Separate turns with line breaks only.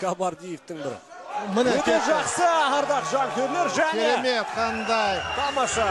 кабардиевтің бір
міне
өте жақсы ардақ жанкүйерлер және
керемет қандай.
Тамаша.